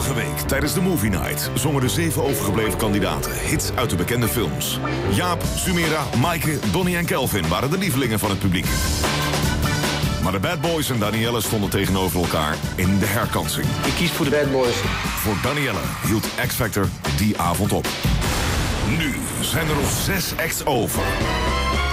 Vorige week, tijdens de Movie Night, zongen de zeven overgebleven kandidaten hits uit de bekende films. Jaap, Sumera, Maaike, Donnie en Kelvin waren de lievelingen van het publiek. Maar de Bad Boys en Danielle stonden tegenover elkaar in de herkansing. Ik kies voor de Bad Boys. Voor Danielle hield X Factor die avond op. Nu zijn er nog zes acts over.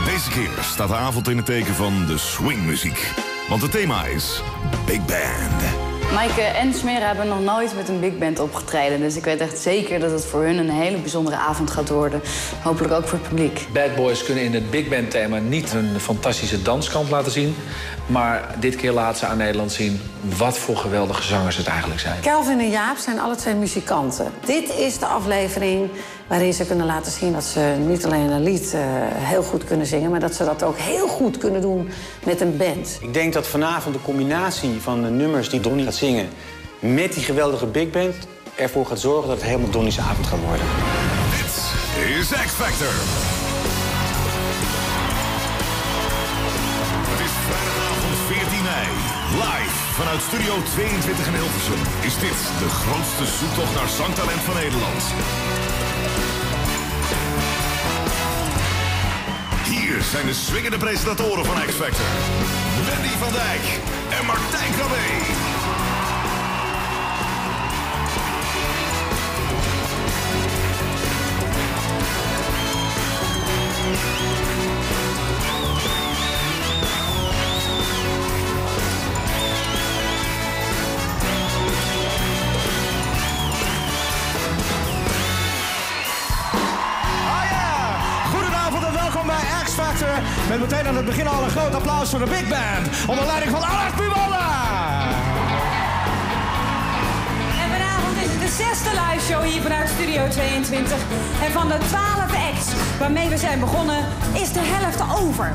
Deze keer staat de avond in het teken van de swingmuziek. Want het thema is Big Band. Maaike en Smera hebben nog nooit met een big band opgetreden. Dus ik weet echt zeker dat het voor hun een hele bijzondere avond gaat worden. Hopelijk ook voor het publiek. Bad Boys kunnen in het big band thema niet hun fantastische danskant laten zien. Maar dit keer laten ze aan Nederland zien wat voor geweldige zangers het eigenlijk zijn. Kelvin en Jaap zijn alle twee muzikanten. Dit is de aflevering waarin ze kunnen laten zien dat ze niet alleen een lied uh, heel goed kunnen zingen... maar dat ze dat ook heel goed kunnen doen met een band. Ik denk dat vanavond de combinatie van de nummers die Donnie gaat zingen... met die geweldige big band ervoor gaat zorgen dat het helemaal Donnie's avond gaat worden. Dit is X Factor. Het is vrijdagavond 14 mei. Live vanuit Studio 22 in Hilversum is dit de grootste zoektocht naar zangtalent van Nederland. Hier zijn de swingende presentatoren van X Factor. Wendy van Dijk en Martijn Krabbe. Met meteen aan het begin al een groot applaus voor de Big Band. Onder leiding van Alex Buwalda. En vanavond is het de zesde live show hier vanuit Studio 22. En van de twaalf acts waarmee we zijn begonnen, is de helft over.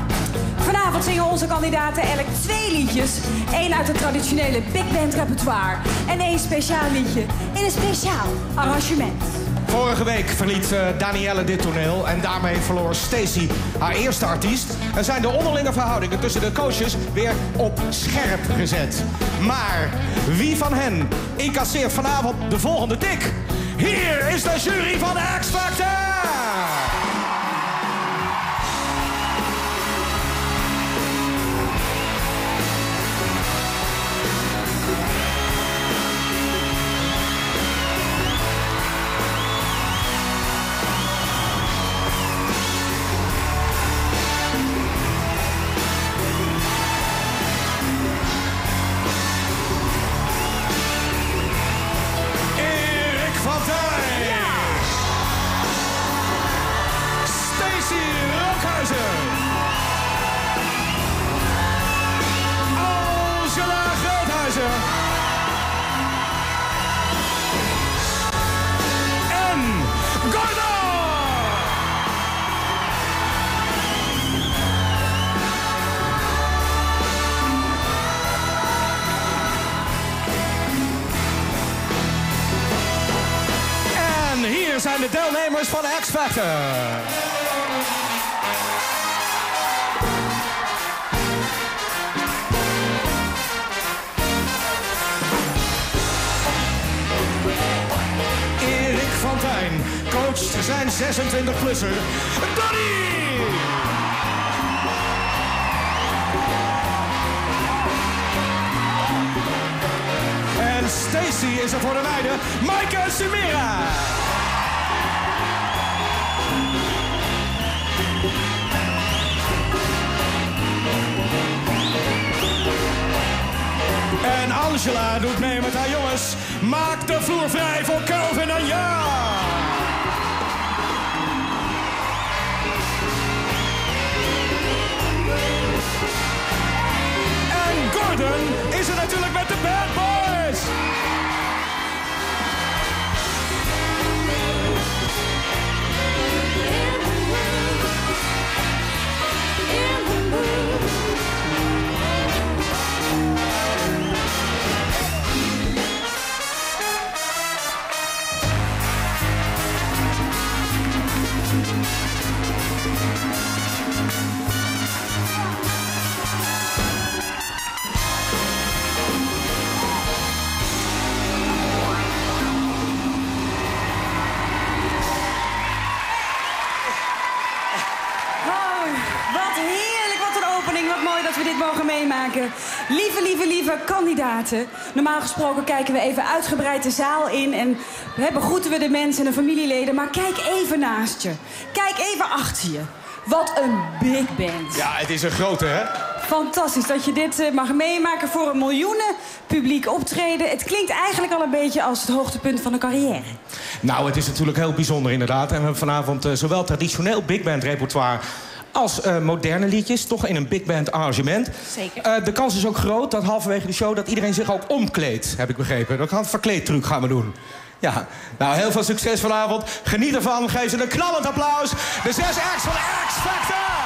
Vanavond zingen onze kandidaten elk twee liedjes. Eén uit het traditionele big band repertoire. En één speciaal liedje in een speciaal arrangement. Vorige week verliet uh, Danielle dit toneel en daarmee verloor Stacy haar eerste artiest. En zijn de onderlinge verhoudingen tussen de coaches weer op scherp gezet. Maar wie van hen incasseert vanavond de volgende tik? Hier is de jury van X Factor! De deelnemers van X Factor. Erik van Tijn coacht zijn 26-plusser Donnie! Stacy is er voor de meiden, Maaike Sumera. Angela doet mee met haar jongens. Maak de vloer vrij voor Kelvin en ja! En Gordon is er natuurlijk meemaken. Lieve, lieve, lieve kandidaten. Normaal gesproken kijken we even uitgebreid de zaal in... en we begroeten we de mensen en de familieleden. Maar kijk even naast je. Kijk even achter je. Wat een big band. Ja, het is een grote, hè? Fantastisch dat je dit eh, mag meemaken voor een miljoenen publiek optreden. Het klinkt eigenlijk al een beetje als het hoogtepunt van een carrière. Nou, het is natuurlijk heel bijzonder inderdaad. En we hebben vanavond eh, zowel traditioneel big band repertoire als eh, moderne liedjes, toch in een big band arrangement. Zeker. de kans is ook groot dat halverwege de show dat iedereen zich ook omkleedt, heb ik begrepen. Dat gaan een verkleedtruc gaan we doen. Ja, nou heel veel succes vanavond. Geniet ervan. Geef ze een knallend applaus. De zes acts van X Factor.